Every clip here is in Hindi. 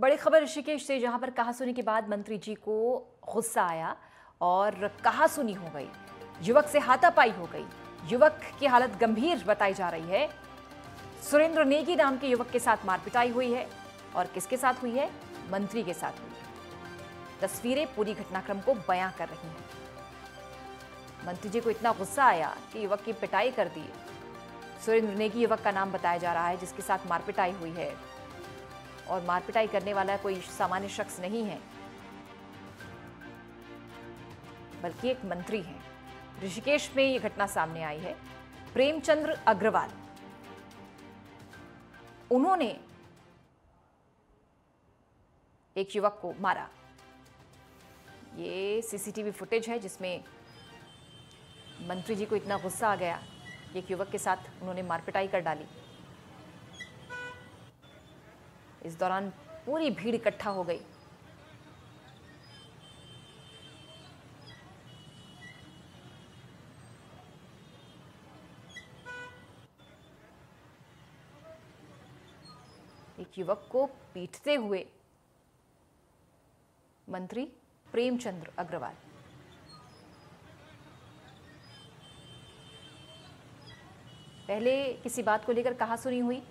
बड़ी खबर ऋषिकेश से, जहाँ पर कहा सुनी के बाद मंत्री जी को गुस्सा आया और कहा सुनी हो गई। युवक से हाथापाई हो गई। युवक की हालत गंभीर बताई जा रही है। सुरेंद्र नेगी नाम के युवक के साथ मारपिटाई हुई है और किसके साथ हुई है? मंत्री के साथ हुई। तस्वीरें पूरी घटनाक्रम को बयां कर रही हैं। मंत्री जी को इतना गुस्सा आया कि युवक की पिटाई कर दी। सुरेंद्र नेगी युवक का नाम बताया जा रहा है, जिसके साथ मारपिटाई हुई है। और मारपिटाई करने वाला कोई सामान्य शख्स नहीं है, बल्कि एक मंत्री है। ऋषिकेश में यह घटना सामने आई है। प्रेमचंद्र अग्रवाल। उन्होंने एक युवक को मारा। ये सीसीटीवी फुटेज है जिसमें मंत्री जी को इतना गुस्सा आ गया एक युवक के साथ उन्होंने मारपिटाई कर डाली। इस दौरान पूरी भीड़ इकट्ठा हो गई। एक युवक को पीटते हुए मंत्री प्रेमचंद्र अग्रवाल। पहले किसी बात को लेकर कहा सुनी हुई?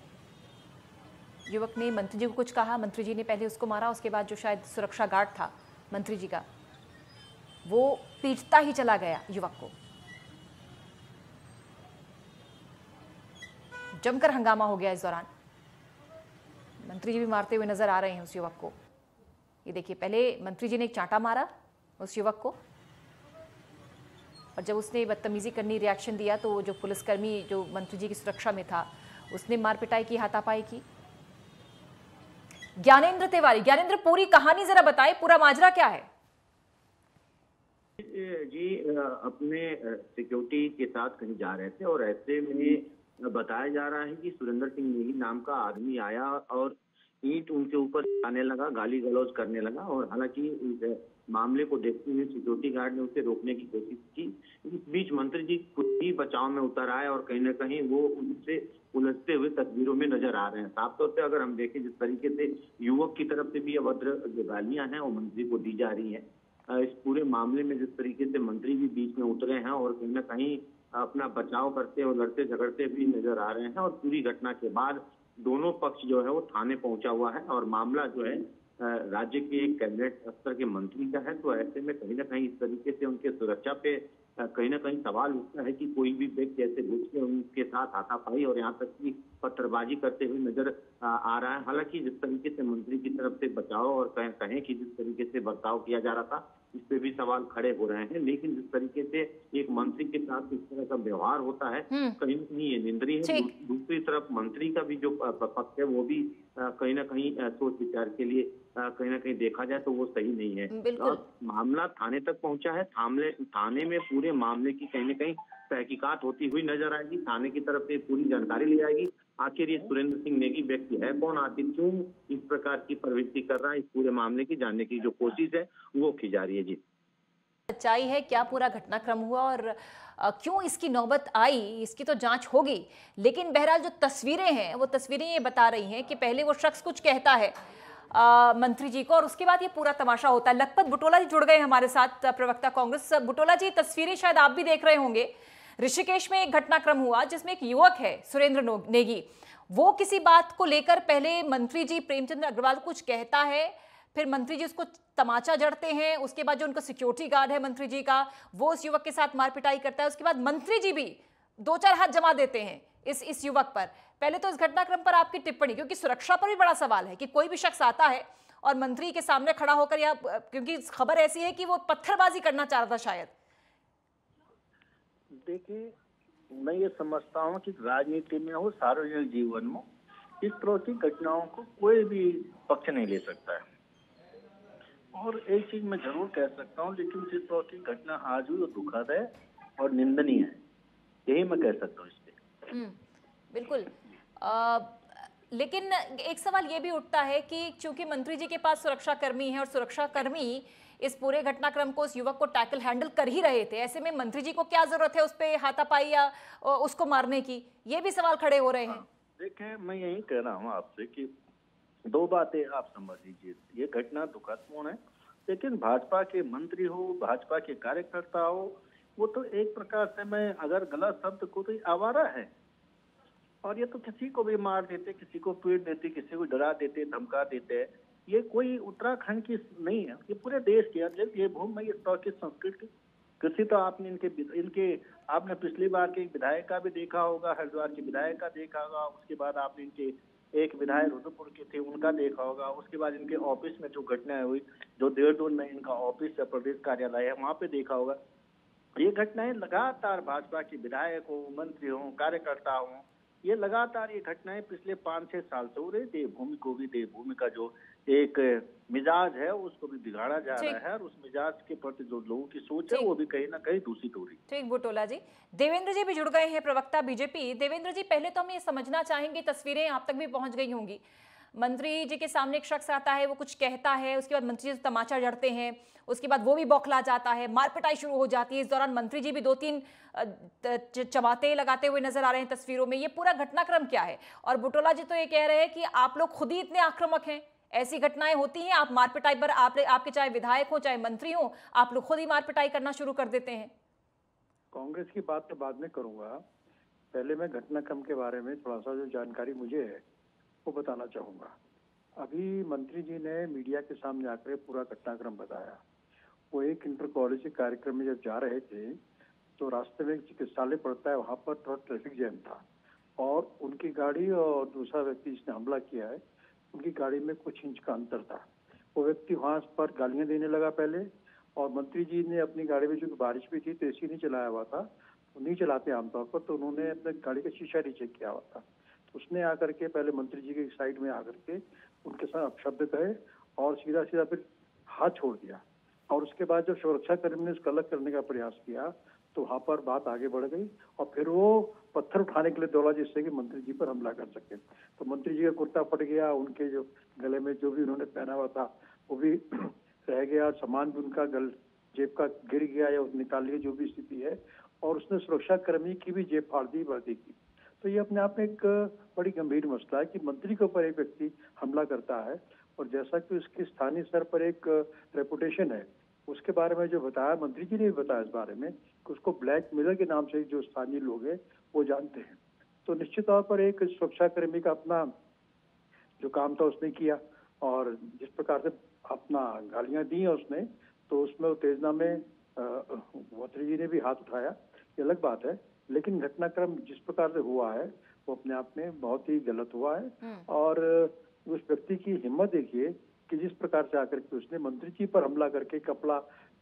युवक ने मंत्री जी को कुछ कहा, मंत्री जी ने पहले उसको मारा, उसके बाद जो शायद सुरक्षा गार्ड था, मंत्री जी का, वो पीटता ही चला गया युवक को। जमकर हंगामा हो गया इस दौरान। मंत्री जी भी मारते हुए नज़र आ रहे हैं उस युवक को। ये देखिए, पहले मंत्री जी ने एक चांटा मारा उस युवक को, और जब उसने बदतमीजी करनी रिएक्शन दिया तो जो पुलिसकर्मी, जो मंत्री जी की सुरक्षा में था, उसने मारपिटाई की, हाथापाई की। ज्ञानेंद्र तिवारी ज्ञानेंद्र पूरी कहानी जरा बताए पूरा माजरा क्या है? जी अपने सिक्योरिटी के साथ कहीं जा रहे थे और ऐसे में बताया जा रहा है कि सुरेंद्र सिंह नेगी नाम का आदमी आया और ईंट उनके ऊपर आने लगा, गाली गलौज करने लगा और हालाँकि मामले को देखते हुए सिक्योरिटी गार्ड ने उसे रोकने की कोशिश की। इस बीच मंत्री जी खुद ही बचाव में उतर आए और कहीं ना कहीं वो उनसे उलझते हुए तस्वीरों में नज़र आ रहे हैं। साफ़ तौर से अगर हम देखें जिस तरीके से युवक की तरफ़ से भी अभद्र जो गालियाँ हैं वो मंत्री को दी जा रही है इस पूरे मामले में जिस तरीके से मंत्री भी बीच में उतरे हैं और कहीं ना कहीं अपना बचाव करते और लड़ते झगड़ते भी नज़र आ रहे हैं और पूरी घटना के बाद दोनों पक्ष जो है वो थाने पहुँचा हुआ है और मामला जो है राज्य के कैबिनेट स्तर के मंत्री का है तो ऐसे में कहीं ना कहीं इस तरीके से उनके सुरक्षा पे कहीं ना कहीं सवाल उठता है कि कोई भी व्यक्ति ऐसे घुस के उनके साथ हाथापाई और यहाँ तक की पत्थरबाजी करते हुए नज़र आ रहा है। हालाँकि जिस तरीके से मंत्री की तरफ़ से बचाव और कहें कि जिस तरीके से बर्ताव किया जा रहा था इस पे भी सवाल खड़े हो रहे हैं लेकिन जिस तरीके से एक मंत्री के साथ इस तरह का व्यवहार होता है कहीं न कहीं ये निंदनीय है। दूसरी तरफ़ मंत्री का भी जो पक्ष है वो भी कहीं ना कहीं सोच विचार के लिए कहीं ना कहीं देखा जाए तो वो सही नहीं है। और मामला थाने तक पहुँचा है। थाने थाने में पूरे मामले की कहीं ना कहीं तहकीकात होती हुई नज़र आएगी। थाने की तरफ़ से पूरी जानकारी ली जाएगी आखिर ये सुरेंद्र सिंह नेगी व्यक्ति है कौन आखिर क्यों इस प्रकार की प्रवृत्ति कर रहा है इस पूरे मामले की जानने की जो कोशिश है वो की जा रही है जी। सच्चाई है क्या पूरा घटनाक्रम हुआ और क्यों इसकी नौबत आई? इसकी तो जाँच होगी। लेकिन बहरहाल जो तस्वीरें हैं वो तस्वीरें ये बता रही हैं कि पहले वो शख्स कुछ कहता है आ, मंत्री जी को और उसके बाद ये पूरा तमाशा होता है। लखपत बुटोला जी जुड़ गए हमारे साथ प्रवक्ता कांग्रेस। बुटोला जी तस्वीरें शायद आप भी देख रहे होंगे। ऋषिकेश में एक घटनाक्रम हुआ जिसमें एक युवक है, सुरेंद्र नेगी। वो किसी बात को लेकर पहले मंत्री जी प्रेमचंद्र अग्रवाल कुछ कहता है, फिर मंत्री जी उसको तमाचा जड़ते हैं, उसके बाद जो उनका सिक्योरिटी गार्ड है मंत्री जी का, वो उस युवक के साथ मारपिटाई करता है, उसके बाद मंत्री जी भी दो चार हाथ जमा देते हैं इस इस युवक पर। पहले तो इस घटनाक्रम पर आपकी टिप्पणी, क्योंकि सुरक्षा पर भी बड़ा सवाल है कि कोई भी शख्स आता है और मंत्री के सामने खड़ा होकर या, क्योंकि खबर ऐसी है कि वो पत्थरबाजी करना चाह रहा था शायद। देखिए मैं ये समझता हूँ कि राजनीति में हो सार्वजनिक जीवन में इस तरह की घटनाओं को कोई भी पक्ष नहीं ले सकता है। और एक चीज़ मैं ज़रूर कह सकता हूँ लेकिन जिस तरह की घटना आज हुई वो दुखद है और निंदनीय है। यही मैं कह सकता हूँ इस पे। बिल्कुल। आ, लेकिन एक सवाल ये भी उठता है कि चूँकि मंत्री जी के पास सुरक्षा कर्मी है और सुरक्षा कर्मी इस पूरे घटनाक्रम को उस युवक को टैकल हैंडल कर ही रहे थे। ऐसे में मंत्री जी को क्या ज़रूरत है उस पर हाथापाई या उसको मारने की? ये भी सवाल खड़े हो रहे हैं। देखें, मैं यही कह रहा हूँ आपसे कि दो बातें आप समझ लीजिए। ये घटना दुखदपूर्ण है, लेकिन भाजपा के मंत्री हो, भाजपा के कार्यकर्ता हो, वो तो एक प्रकार से मैं अगर गलत शब्द को तो आवारा है। और ये तो किसी को भी मार देते, किसी को पीट देते, किसी को डरा देते, धमका देते। ये कोई उत्तराखंड की नहीं है, ये पूरे देश की है। ये भूमि की संस्कृति, कृषि तो आपने इनके इनके, आपने पिछली बार के विधायक का भी देखा होगा, हरिद्वार के विधायक का देखा होगा, उसके बाद आपने इनके एक विधायक रुद्रपुर के थे, उनका देखा होगा, उसके बाद इनके ऑफ़िस में जो घटनाएँ हुई, जो देहरादून में इनका ऑफ़िस है प्रदेश कार्यालय है, वहाँ पे देखा होगा। ये घटनाएँ लगातार भाजपा के विधायक हो, मंत्री हो, कार्यकर्ता हो, ये लगातार ये घटनाएँ पिछले पाँच छह साल से हो रही देवभूमि को भी, देवभूमि का जो एक मिजाज है उसको भी बिगाड़ा जा रहा है और उस मिजाज के प्रति जो लोगों की सोच है वो भी कहीं ना कहीं दूषित हो रही ठीक बुटोला जी। देवेंद्र जी भी जुड़ गए हैं प्रवक्ता बीजेपी। देवेंद्र जी पहले तो हम ये समझना चाहेंगे तस्वीरें आप तक भी पहुँच गई होंगी। मंत्री जी के सामने एक शख्स आता है वो कुछ कहता है उसके बाद मंत्री जी तमाचा जड़ते हैं उसके बाद वो भी बौखला जाता है मारपिटाई शुरू हो जाती है। इस दौरान मंत्री जी भी दो तीन चबाते लगाते हुए नज़र आ रहे हैं तस्वीरों में। ये पूरा घटनाक्रम क्या है? और बुटोला जी तो ये कह रहे हैं कि आप लोग खुद ही इतने आक्रामक हैं। ऐसी घटनाएँ होती हैं, आप मारपिटाई पर आप, आपके चाहे विधायक हो, चाहे मंत्री हो, आप लोग खुद ही मारपिटाई करना शुरू कर देते हैं। कांग्रेस की बात तो बाद में करूँगा। पहले मैं घटनाक्रम के बारे में थोड़ा सा जो जानकारी मुझे है, वो बताना चाहूँगा। अभी मंत्री जी ने मीडिया के सामने आकर पूरा घटनाक्रम बताया। वो एक इंटर कॉलेज के कार्यक्रम में जब जा रहे थे तो रास्ते में एक चिकित्सालय पड़ता है, वहाँ पर थोड़ा ट्रैफ़िक जैम था। और उनकी गाड़ी और दूसरा व्यक्ति जिसने हमला किया है उनकी गाड़ी में कुछ इंच का अंतर था। वो व्यक्ति वहाँ पर गालियाँ देने लगा पहले और मंत्री जी ने अपनी गाड़ी में जो बारिश भी थी तो एसी नहीं चलाया हुआ था, वो नहीं चलाते आमतौर पर तो उन्होंने अपने गाड़ी का शीशा नहीं चेक किया हुआ था। तो उसने आकर के पहले मंत्री जी के साइड में आकर के उनके साथ शब्द कहे और सीधा सीधा फिर हाथ छोड़ दिया। और उसके बाद जब सुरक्षा कर्मी ने उसको अलग करने का प्रयास किया तो वहाँ पर बात आगे बढ़ गई और फिर वो पत्थर उठाने के लिए दौड़ा जिससे कि मंत्री जी पर हमला कर सके। तो मंत्री जी का कुर्ता फट गया, उनके जो गले में जो भी उन्होंने पहना हुआ था, वो भी रह गया, सामान भी उनका गल, जेब का गिर गया या निकाल लिया जो भी स्थिति है, और उसने सुरक्षा कर्मी की भी जेब फाड़ दी वर्दी की तो ये अपने आप में एक बड़ी गंभीर मसला है कि मंत्री के ऊपर एक व्यक्ति हमला करता है और जैसा कि उसकी स्थानीय स्तर पर एक रेपुटेशन है, उसके बारे में जो बताया, मंत्री जी ने भी बताया इस बारे में उसको ब्लैक मिलर के नाम से जो स्थानीय लोग हैं वो जानते हैं। तो निश्चित तौर पर एक सुरक्षा कर्मी का अपना जो काम था उसने किया और जिस प्रकार से अपना गालियाँ दी है उसने तो उसमें उत्तेजना में मंत्री जी ने भी हाथ उठाया। ये अलग बात है लेकिन घटनाक्रम जिस प्रकार से हुआ है वो अपने आप में बहुत ही गलत हुआ है। हम्म। और उस व्यक्ति की हिम्मत देखिए कि जिस प्रकार से आकर के उसने मंत्री जी पर हमला करके कपड़ा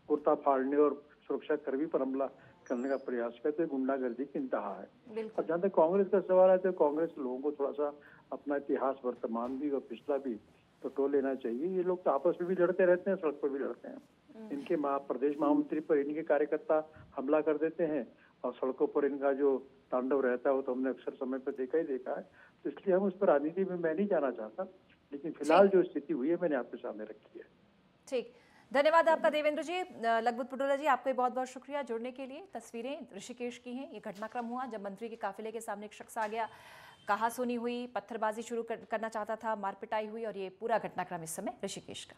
कुर्ता फाड़ने और सुरक्षा कर्मी पर हमला करने का प्रयास करते तो गुंडागर्दी की इंतहा है। और जहाँ तक कांग्रेस का सवाल है तो कांग्रेस लोगों को थोड़ा सा अपना इतिहास वर्तमान भी और पिछला भी तो लेना चाहिए। ये लोग तो आपस में भी लड़ते रहते हैं सड़क पर भी लड़ते हैं। हम्म। इनके प्रदेश महामंत्री पर इनके कार्यकर्ता हमला कर देते हैं और सड़कों पर इनका जो तांडव रहता है वो तो हमने अक्सर समय पर देखा ही देखा है। तो इसलिए हम उस पर राजनीति में मैं नहीं जाना चाहता लेकिन फ़िलहाल जो स्थिति हुई है मैंने आपके सामने रखी है। ठीक। धन्यवाद आपका देवेंद्र जी। लगभग पटोला जी आपका बहुत बहुत शुक्रिया जुड़ने के लिए। तस्वीरें ऋषिकेश की हैं ये घटनाक्रम हुआ जब मंत्री के काफिले के सामने एक शख्स आ गया। कहा सुनी हुई पत्थरबाजी शुरू कर, करना चाहता था मारपिटाई हुई और ये पूरा घटनाक्रम इस समय ऋषिकेश का।